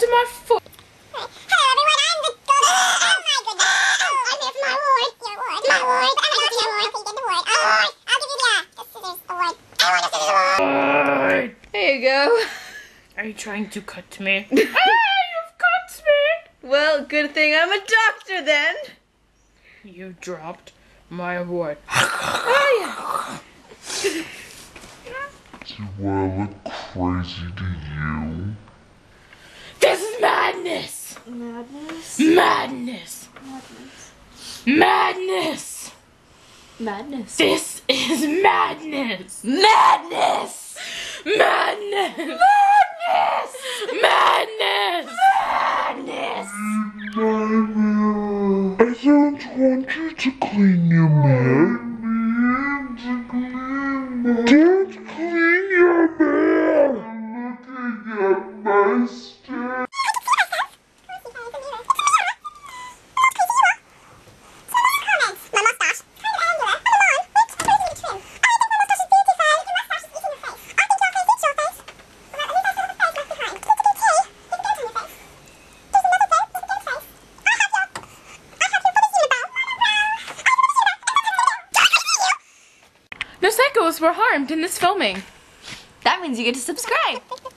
to my foot? Hello everyone, I'm the golden. Oh my goodness. Oh, I'm here for my award. Your award. My award. I'm gonna give you an award. Okay, you get an award. Award. I'll give you the, uh, the scissors award. I want a scissors award. There you go. Are you trying to cut me? ah, you've cut me! Well, good thing I'm a doctor then. You dropped my award. Oh, Do I look crazy to you? This is madness! Madness. Madness! Madness. Madness! Madness. This is madness! Madness. Madness! Madness. Madness! Madness. I don't want you to clean your mirror. Don't clean your mirror. I'm looking at my stare. No psychos were harmed in this filming. That means you get to subscribe.